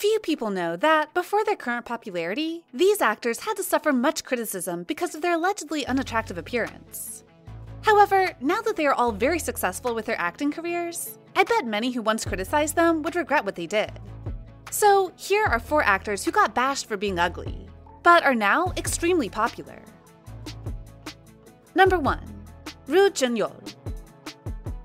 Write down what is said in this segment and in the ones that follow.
Few people know that, before their current popularity, these actors had to suffer much criticism because of their allegedly unattractive appearance. However, now that they are all very successful with their acting careers, I bet many who once criticized them would regret what they did. So, here are four actors who got bashed for being ugly, but are now extremely popular. Number 1. Ryu Jun-yeol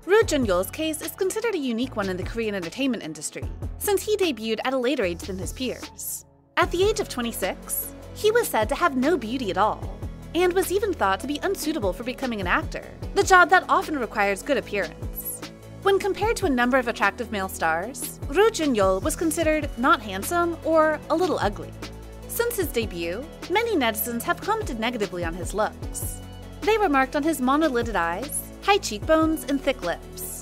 Ryu Jun-yeol's case is considered a unique one in the Korean entertainment industry, since he debuted at a later age than his peers. At the age of 26, he was said to have no beauty at all, and was even thought to be unsuitable for becoming an actor, the job that often requires good appearance. When compared to a number of attractive male stars, Ryu Jun-yeol was considered not handsome or a little ugly. Since his debut, many netizens have commented negatively on his looks. They remarked on his monolided eyes, high cheekbones, and thick lips.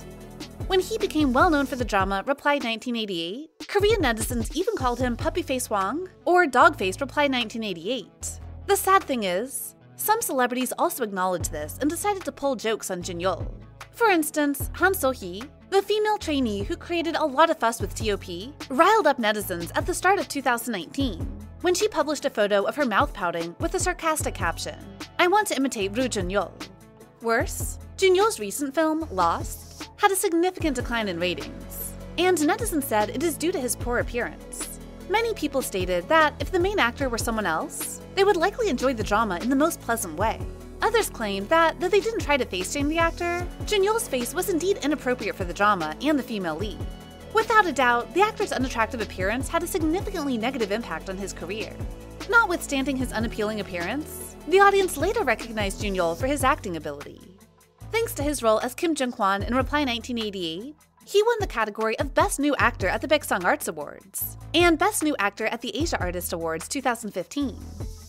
When he became well known for the drama Reply 1988, Korean netizens even called him Puppy Face Hwang or Dog Face Reply 1988. The sad thing is, some celebrities also acknowledged this and decided to pull jokes on Jun-yeol. For instance, Han Seo-hee, the female trainee who created a lot of fuss with TOP, riled up netizens at the start of 2019 when she published a photo of her mouth pouting with a sarcastic caption, I want to imitate Ryu Jun-yeol. Worse, Jun-yeol's recent film, Lost, had a significant decline in ratings, and netizens said it is due to his poor appearance. Many people stated that if the main actor were someone else, they would likely enjoy the drama in the most pleasant way. Others claimed that, though they didn't try to face shame the actor, Jun-yeol's face was indeed inappropriate for the drama and the female lead. Without a doubt, the actor's unattractive appearance had a significantly negative impact on his career. Notwithstanding his unappealing appearance, the audience later recognized Jun-yeol for his acting ability. Thanks to his role as Kim Jung-hwan in Reply 1988, he won the category of Best New Actor at the Baeksang Arts Awards and Best New Actor at the Asia Artist Awards 2015.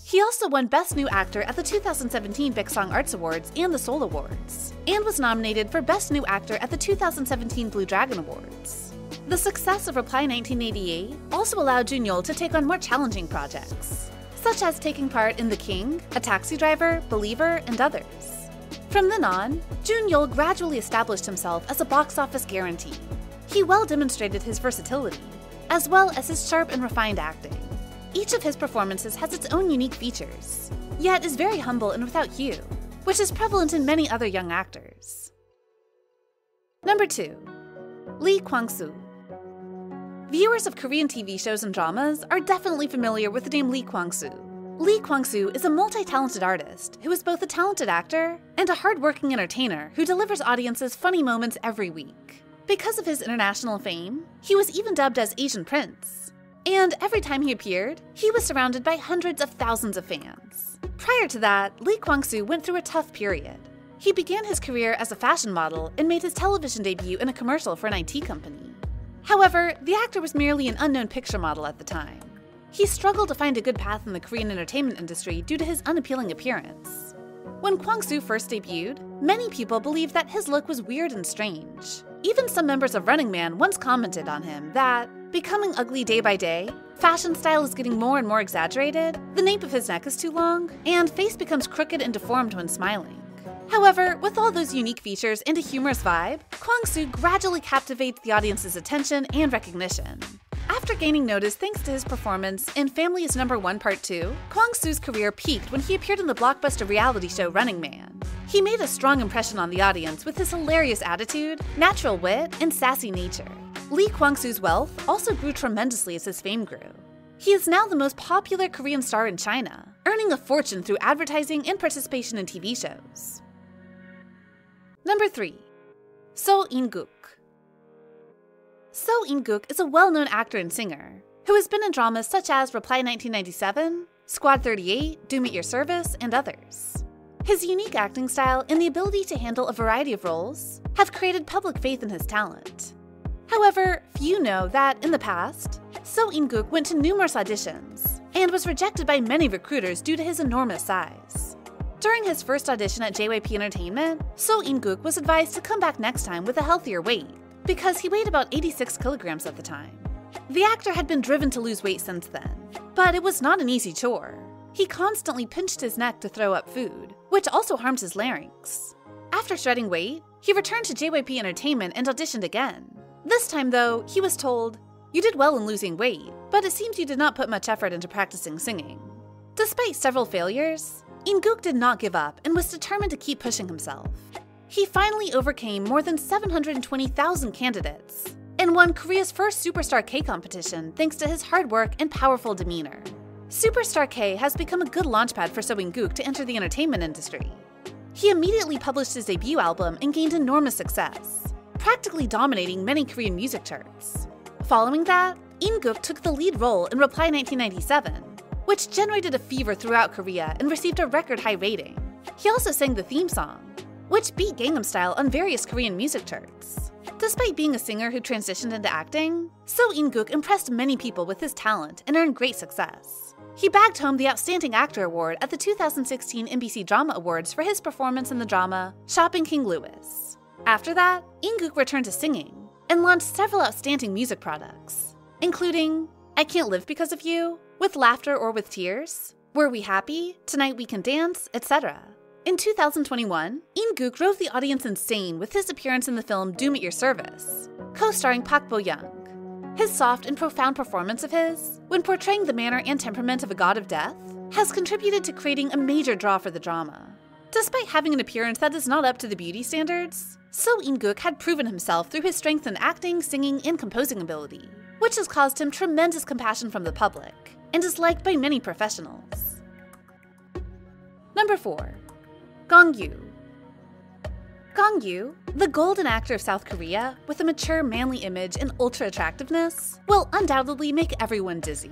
He also won Best New Actor at the 2017 Baeksang Arts Awards and the Seoul Awards, and was nominated for Best New Actor at the 2017 Blue Dragon Awards. The success of Reply 1988 also allowed Jun-yeol to take on more challenging projects, such as taking part in The King, A Taxi Driver, Believer, and others. From then on, Jun-yeol gradually established himself as a box office guarantee. He well demonstrated his versatility, as well as his sharp and refined acting. Each of his performances has its own unique features, yet is very humble and without hue, which is prevalent in many other young actors. Number 2. Lee Kwang-soo Viewers of Korean TV shows and dramas are definitely familiar with the name Lee Kwang-soo. Lee Kwang-soo is a multi-talented artist who is both a talented actor and a hard-working entertainer who delivers audiences funny moments every week. Because of his international fame, he was even dubbed as Asian Prince. And every time he appeared, he was surrounded by hundreds of thousands of fans. Prior to that, Lee Kwang-soo went through a tough period. He began his career as a fashion model and made his television debut in a commercial for an IT company. However, the actor was merely an unknown picture model at the time. He struggled to find a good path in the Korean entertainment industry due to his unappealing appearance. When Kwang-soo first debuted, many people believed that his look was weird and strange. Even some members of Running Man once commented on him that, becoming ugly day by day, fashion style is getting more and more exaggerated, the nape of his neck is too long, and face becomes crooked and deformed when smiling. However, with all those unique features and a humorous vibe, Kwang-soo gradually captivates the audience's attention and recognition. After gaining notice thanks to his performance in Family is Number 1 Part 2, Kwang-soo's career peaked when he appeared in the blockbuster reality show Running Man. He made a strong impression on the audience with his hilarious attitude, natural wit, and sassy nature. Lee Kwang-soo's wealth also grew tremendously as his fame grew. He is now the most popular Korean star in China, earning a fortune through advertising and participation in TV shows. Number 3. Seo In-guk Seo In-guk is a well-known actor and singer who has been in dramas such as Reply 1997, Squad 38, Doom at Your Service, and others. His unique acting style and the ability to handle a variety of roles have created public faith in his talent. However, few know that in the past, Seo In-guk went to numerous auditions and was rejected by many recruiters due to his enormous size. During his first audition at JYP Entertainment, Seo In-guk was advised to come back next time with a healthier weight, because he weighed about 86 kilograms at the time. The actor had been driven to lose weight since then, but it was not an easy chore. He constantly pinched his neck to throw up food, which also harmed his larynx. After shedding weight, he returned to JYP Entertainment and auditioned again. This time, though, he was told, You did well in losing weight, but it seems you did not put much effort into practicing singing. Despite several failures, Inguk did not give up and was determined to keep pushing himself. He finally overcame more than 720,000 candidates and won Korea's first Superstar K competition thanks to his hard work and powerful demeanor. Superstar K has become a good launchpad for Seo In-guk to enter the entertainment industry. He immediately published his debut album and gained enormous success, practically dominating many Korean music charts. Following that, In-guk took the lead role in Reply 1997, which generated a fever throughout Korea and received a record high rating. He also sang the theme song, which beat Gangnam Style on various Korean music charts. Despite being a singer who transitioned into acting, Seo In-guk impressed many people with his talent and earned great success. He bagged home the Outstanding Actor Award at the 2016 MBC Drama Awards for his performance in the drama Shopping King Louis. After that, In-guk returned to singing, and launched several outstanding music products, including I Can't Live Because of You, With Laughter or With Tears, Were We Happy, Tonight We Can Dance, etc. In 2021, In-guk drove the audience insane with his appearance in the film Doom at Your Service, co-starring Park Bo-young. His soft and profound performance of his, when portraying the manner and temperament of a god of death, has contributed to creating a major draw for the drama. Despite having an appearance that is not up to the beauty standards, Seo In-guk had proven himself through his strength in acting, singing, and composing ability, which has caused him tremendous compassion from the public and is liked by many professionals. Number 4. Gong Yoo Gong Yoo, the golden actor of South Korea with a mature, manly image and ultra attractiveness, will undoubtedly make everyone dizzy.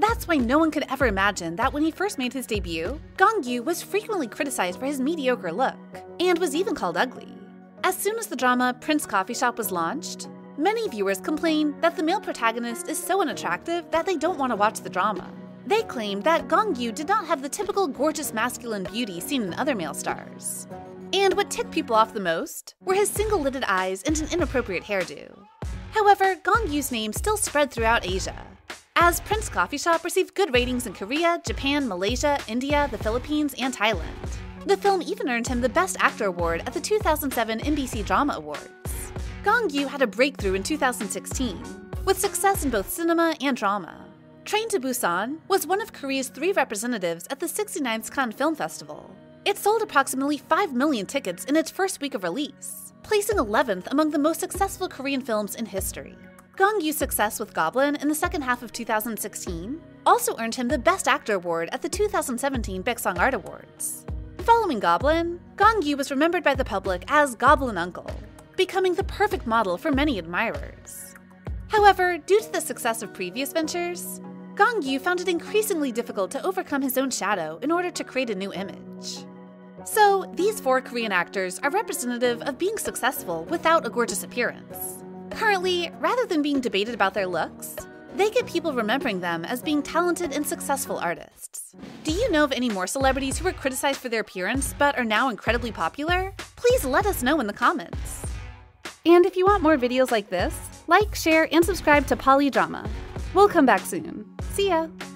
That's why no one could ever imagine that when he first made his debut, Gong Yoo was frequently criticized for his mediocre look, and was even called ugly. As soon as the drama Prince Coffee Shop was launched, many viewers complained that the male protagonist is so unattractive that they don't want to watch the drama. They claimed that Gong Yoo did not have the typical gorgeous masculine beauty seen in other male stars. And what ticked people off the most were his single-lidded eyes and an inappropriate hairdo. However, Gong Yoo's name still spread throughout Asia, as Prince Coffee Shop received good ratings in Korea, Japan, Malaysia, India, the Philippines, and Thailand. The film even earned him the Best Actor award at the 2007 MBC Drama Awards. Gong Yoo had a breakthrough in 2016, with success in both cinema and drama. Train to Busan was one of Korea's three representatives at the 69th Cannes Film Festival. It sold approximately 5 million tickets in its first week of release, placing 11th among the most successful Korean films in history. Gong Yoo's success with Goblin in the second half of 2016 also earned him the Best Actor award at the 2017 Baeksang Art Awards. Following Goblin, Gong Yoo was remembered by the public as Goblin Uncle, becoming the perfect model for many admirers. However, due to the success of previous ventures, Gong Yoo found it increasingly difficult to overcome his own shadow in order to create a new image. So, these four Korean actors are representative of being successful without a gorgeous appearance. Currently, rather than being debated about their looks, they get people remembering them as being talented and successful artists. Do you know of any more celebrities who were criticized for their appearance but are now incredibly popular? Please let us know in the comments. And if you want more videos like this, like, share, and subscribe to Bbali Drama. We'll come back soon. See ya!